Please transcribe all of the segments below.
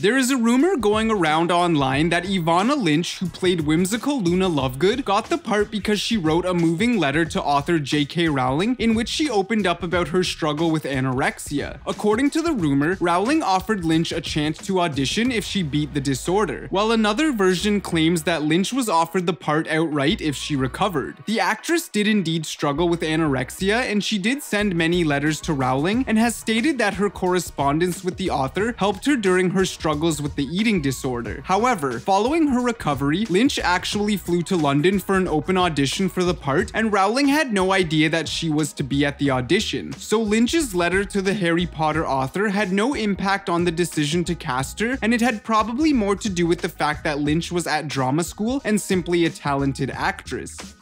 There is a rumor going around online that Evanna Lynch, who played whimsical Luna Lovegood, got the part because she wrote a moving letter to author J.K. Rowling in which she opened up about her struggle with anorexia. According to the rumor, Rowling offered Lynch a chance to audition if she beat the disorder, while another version claims that Lynch was offered the part outright if she recovered. The actress did indeed struggle with anorexia and she did send many letters to Rowling and has stated that her correspondence with the author helped her during her struggle struggles with the eating disorder. However, following her recovery, Lynch actually flew to London for an open audition for the part, and Rowling had no idea that she was to be at the audition. So Lynch's letter to the Harry Potter author had no impact on the decision to cast her, and it had probably more to do with the fact that Lynch was at drama school and simply a talented actress.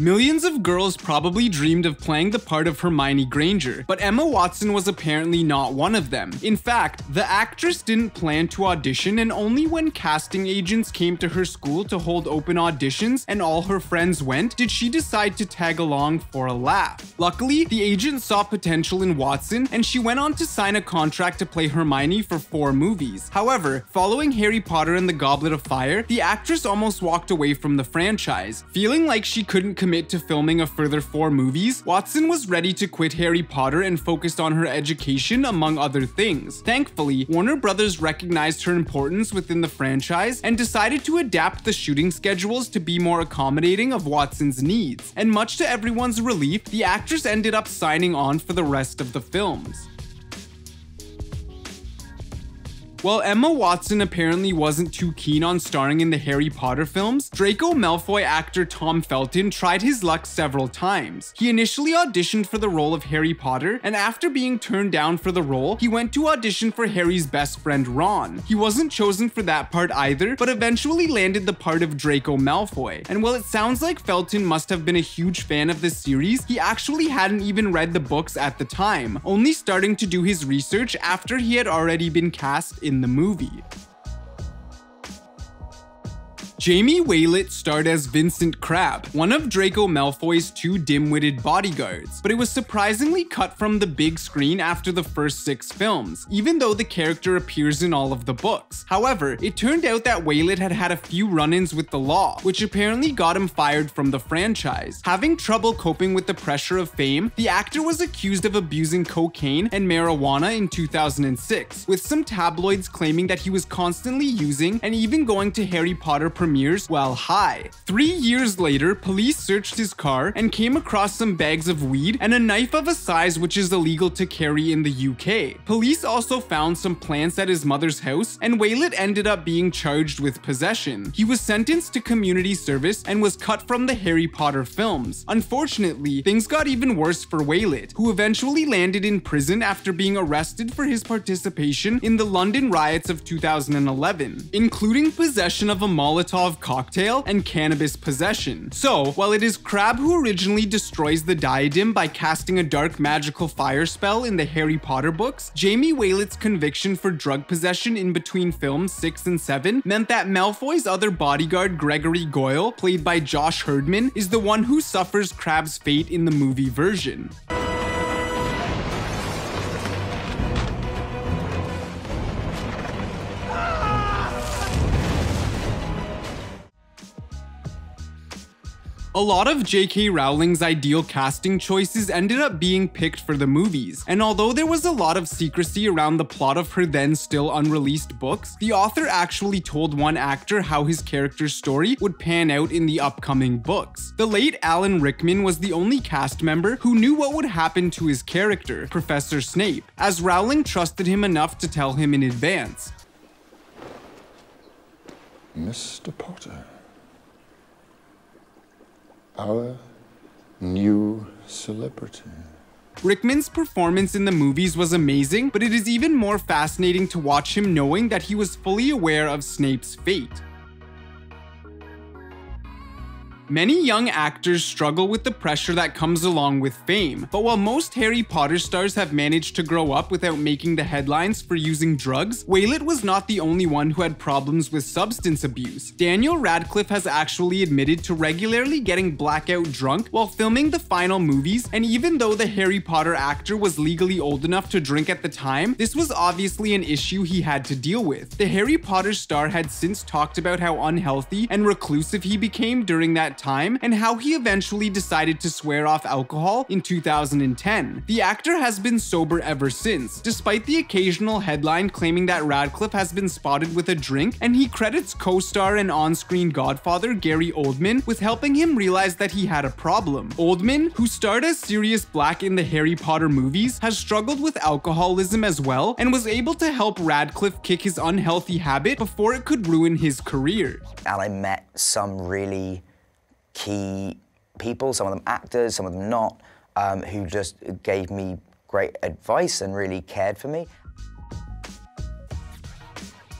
Millions of girls probably dreamed of playing the part of Hermione Granger, but Emma Watson was apparently not one of them. In fact, the actress didn't plan to audition and only when casting agents came to her school to hold open auditions and all her friends went, did she decide to tag along for a laugh. Luckily, the agent saw potential in Watson and she went on to sign a contract to play Hermione for four movies. However, following Harry Potter and the Goblet of Fire, the actress almost walked away from the franchise, feeling like she couldn't commit to filming a further four movies, Watson was ready to quit Harry Potter and focused on her education among other things. Thankfully, Warner Brothers recognized her importance within the franchise and decided to adapt the shooting schedules to be more accommodating of Watson's needs. And much to everyone's relief, the actress ended up signing on for the rest of the films. While Emma Watson apparently wasn't too keen on starring in the Harry Potter films, Draco Malfoy actor Tom Felton tried his luck several times. He initially auditioned for the role of Harry Potter, and after being turned down for the role, he went to audition for Harry's best friend Ron. He wasn't chosen for that part either, but eventually landed the part of Draco Malfoy. And while it sounds like Felton must have been a huge fan of the series, he actually hadn't even read the books at the time, only starting to do his research after he had already been cast in the movie. Jamie Waylett starred as Vincent Crabbe, one of Draco Malfoy's two dim-witted bodyguards, but it was surprisingly cut from the big screen after the first six films, even though the character appears in all of the books. However, it turned out that Waylett had had a few run-ins with the law, which apparently got him fired from the franchise. Having trouble coping with the pressure of fame, the actor was accused of abusing cocaine and marijuana in 2006, with some tabloids claiming that he was constantly using and even going to Harry Potter premieres while high. Three years later, police searched his car and came across some bags of weed and a knife of a size which is illegal to carry in the UK. Police also found some plants at his mother's house, and Waylett ended up being charged with possession. He was sentenced to community service and was cut from the Harry Potter films. Unfortunately, things got even worse for Waylett, who eventually landed in prison after being arrested for his participation in the London riots of 2011, including possession of a Molotov cocktail and cannabis possession. So, while it is Crabbe who originally destroys the diadem by casting a dark magical fire spell in the Harry Potter books, Jamie Waylett's conviction for drug possession in between films 6 and 7 meant that Malfoy's other bodyguard Gregory Goyle, played by Josh Herdman, is the one who suffers Crabbe's fate in the movie version. A lot of J.K. Rowling's ideal casting choices ended up being picked for the movies, and although there was a lot of secrecy around the plot of her then still unreleased books, the author actually told one actor how his character's story would pan out in the upcoming books. The late Alan Rickman was the only cast member who knew what would happen to his character, Professor Snape, as Rowling trusted him enough to tell him in advance. Mr. Potter our new celebrity. Rickman's performance in the movies was amazing, but it is even more fascinating to watch him knowing that he was fully aware of Snape's fate. Many young actors struggle with the pressure that comes along with fame, but while most Harry Potter stars have managed to grow up without making the headlines for using drugs, Waylett was not the only one who had problems with substance abuse. Daniel Radcliffe has actually admitted to regularly getting blackout drunk while filming the final movies, and even though the Harry Potter actor was legally old enough to drink at the time, this was obviously an issue he had to deal with. The Harry Potter star had since talked about how unhealthy and reclusive he became during that time and how he eventually decided to swear off alcohol in 2010. The actor has been sober ever since, despite the occasional headline claiming that Radcliffe has been spotted with a drink, and he credits co-star and on-screen godfather Gary Oldman with helping him realize that he had a problem. Oldman, who starred as Sirius Black in the Harry Potter movies, has struggled with alcoholism as well and was able to help Radcliffe kick his unhealthy habit before it could ruin his career. And I met some really key people, some of them actors, some of them not, um, who just gave me great advice and really cared for me.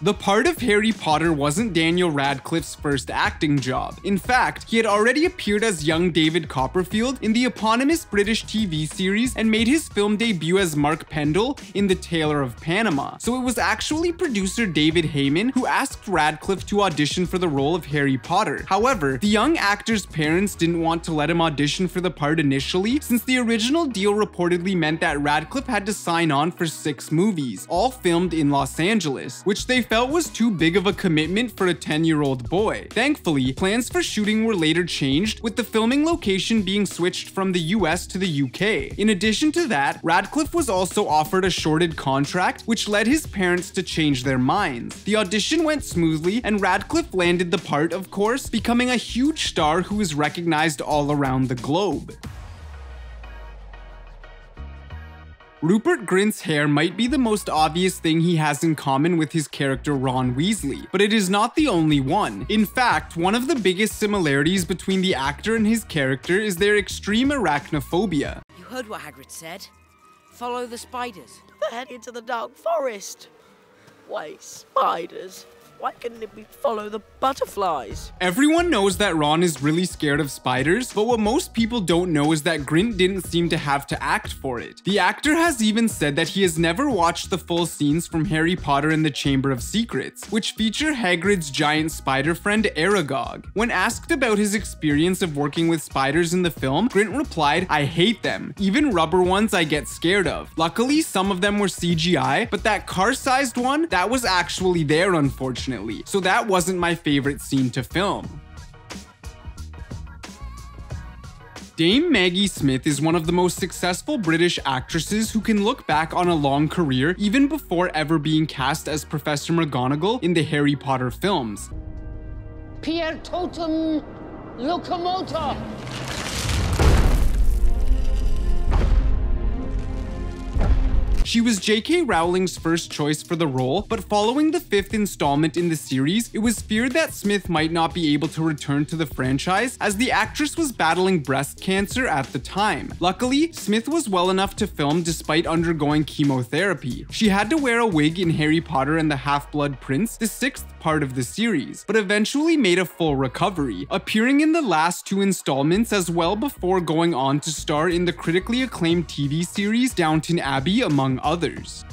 The part of Harry Potter wasn't Daniel Radcliffe's first acting job. In fact, he had already appeared as young David Copperfield in the eponymous British TV series and made his film debut as Mark Pendel in The Tailor of Panama. So it was actually producer David Heyman who asked Radcliffe to audition for the role of Harry Potter. However, the young actor's parents didn't want to let him audition for the part initially since the original deal reportedly meant that Radcliffe had to sign on for six movies, all filmed in Los Angeles, which they felt was too big of a commitment for a 10 year old boy. Thankfully, plans for shooting were later changed, with the filming location being switched from the US to the UK. In addition to that, Radcliffe was also offered a shorted contract, which led his parents to change their minds. The audition went smoothly, and Radcliffe landed the part, of course, becoming a huge star who is recognized all around the globe. Rupert Grint's hair might be the most obvious thing he has in common with his character Ron Weasley, but it is not the only one. In fact, one of the biggest similarities between the actor and his character is their extreme arachnophobia. You heard what Hagrid said. Follow the spiders. They're heading to the dark forest. Wait, spiders? Why couldn't it be follow the butterflies? Everyone knows that Ron is really scared of spiders, but what most people don't know is that Grint didn't seem to have to act for it. The actor has even said that he has never watched the full scenes from Harry Potter and the Chamber of Secrets, which feature Hagrid's giant spider friend Aragog. When asked about his experience of working with spiders in the film, Grint replied, I hate them. Even rubber ones I get scared of. Luckily, some of them were CGI, but that car-sized one, that was actually there unfortunately unfortunately, so that wasn't my favorite scene to film. Dame Maggie Smith is one of the most successful British actresses who can look back on a long career even before ever being cast as Professor McGonagall in the Harry Potter films. Pier totum locomotor. She was J.K. Rowling's first choice for the role, but following the fifth installment in the series, it was feared that Smith might not be able to return to the franchise as the actress was battling breast cancer at the time. Luckily, Smith was well enough to film despite undergoing chemotherapy. She had to wear a wig in Harry Potter and the Half-Blood Prince, the sixth part of the series, but eventually made a full recovery, appearing in the last two installments as well before going on to star in the critically acclaimed TV series Downton Abbey among others.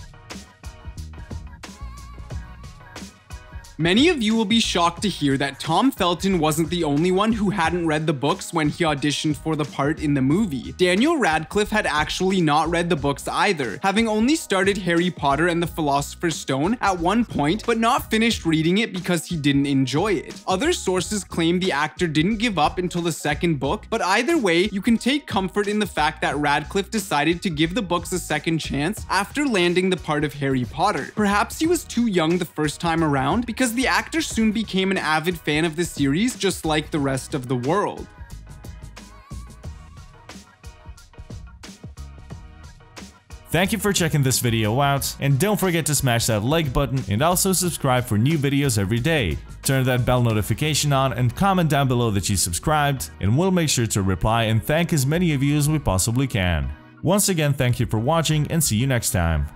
Many of you will be shocked to hear that Tom Felton wasn't the only one who hadn't read the books when he auditioned for the part in the movie. Daniel Radcliffe had actually not read the books either, having only started Harry Potter and the Philosopher's Stone at one point, but not finished reading it because he didn't enjoy it. Other sources claim the actor didn't give up until the second book, but either way, you can take comfort in the fact that Radcliffe decided to give the books a second chance after landing the part of Harry Potter. Perhaps he was too young the first time around because because the actor soon became an avid fan of the series just like the rest of the world. Thank you for checking this video out, and don't forget to smash that like button and also subscribe for new videos every day. Turn that bell notification on and comment down below that you subscribed, and we'll make sure to reply and thank as many of you as we possibly can. Once again, thank you for watching and see you next time.